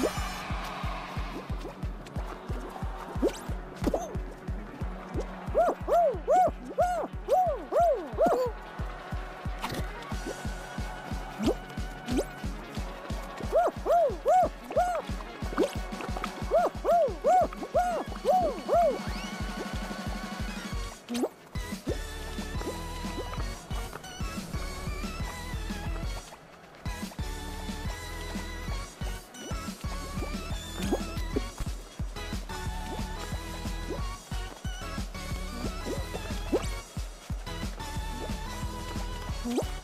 Woo! 음.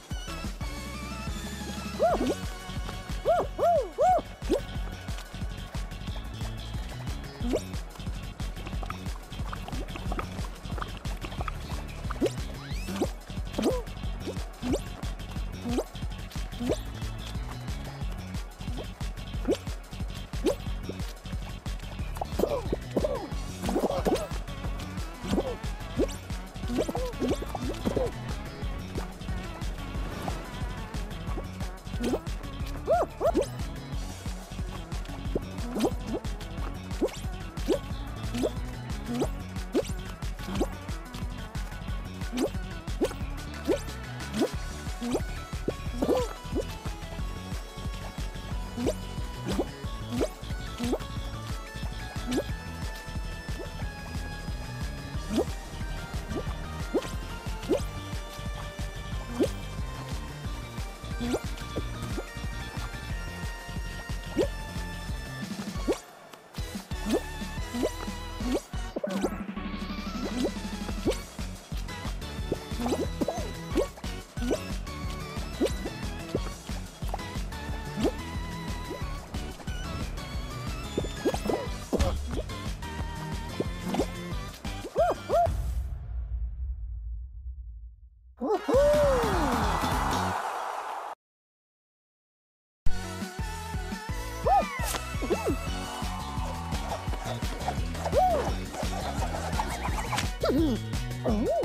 Mm-hmm. Oh!